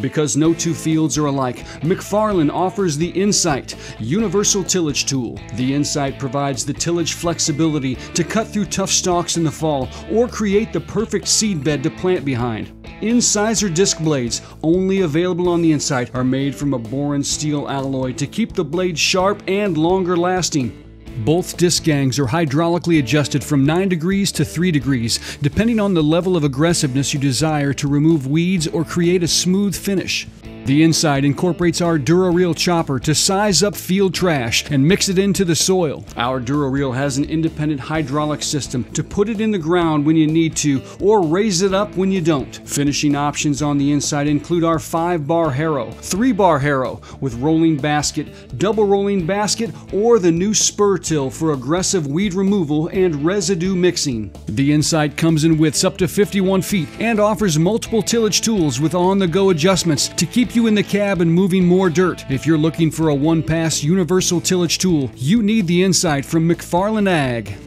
Because no two fields are alike, McFarlane offers the Incite Universal Tillage Tool. The Incite provides the tillage flexibility to cut through tough stalks in the fall or create the perfect seed bed to plant behind. Incisor disc blades, only available on the Incite, are made from a boron steel alloy to keep the blade sharp and longer lasting. Both disc gangs are hydraulically adjusted from 9 degrees to 3 degrees, depending on the level of aggressiveness you desire to remove weeds or create a smooth finish. The Incite incorporates our DuraReel chopper to size up field trash and mix it into the soil. Our DuraReel has an independent hydraulic system to put it in the ground when you need to or raise it up when you don't. Finishing options on the Incite include our 5 bar harrow, 3 bar harrow with rolling basket, double rolling basket, or the new spur till for aggressive weed removal and residue mixing. The Incite comes in widths up to 51 feet and offers multiple tillage tools with on the go adjustments to keep you in the cab and moving more dirt. If you're looking for a one pass universal tillage tool, you need the Incite from McFarlane Ag.